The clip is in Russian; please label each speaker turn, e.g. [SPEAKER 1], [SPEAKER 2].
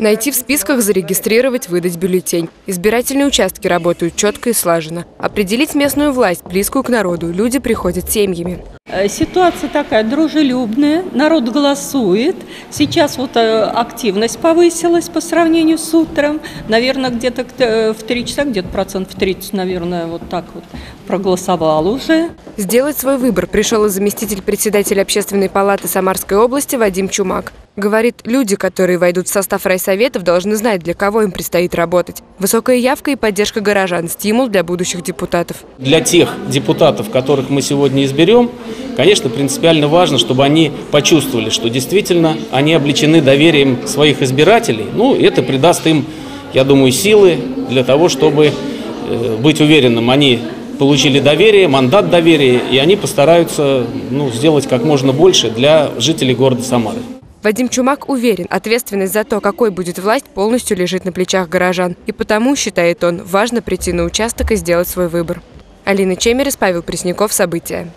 [SPEAKER 1] Найти в списках, зарегистрировать, выдать бюллетень. Избирательные участки работают четко и слаженно. Определить местную власть, близкую к народу. Люди приходят семьями.
[SPEAKER 2] Э, Ситуация такая дружелюбная, народ голосует. Сейчас вот э, активность повысилась по сравнению с утром. Наверное, где-то э, в 3 часа, где-то процентов 30, наверное, вот так вот проголосовал уже.
[SPEAKER 1] Сделать свой выбор пришел и заместитель председателя общественной палаты Самарской области Вадим Чумак. Говорит, люди, которые войдут в состав райсоветов, должны знать, для кого им предстоит работать. Высокая явка и поддержка горожан – стимул для будущих депутатов.
[SPEAKER 3] Для тех депутатов, которых мы сегодня изберем, конечно, принципиально важно, чтобы они почувствовали, что действительно они облечены доверием своих избирателей. Ну, это придаст им, я думаю, силы для того, чтобы э, быть уверенным, они получили доверие, мандат доверия, и они постараются ну, сделать как можно больше для жителей города Самары.
[SPEAKER 1] Вадим Чумак уверен, ответственность за то, какой будет власть, полностью лежит на плечах горожан. И потому, считает он, важно прийти на участок и сделать свой выбор. Алина Чемерис, Павел Пресняков. События.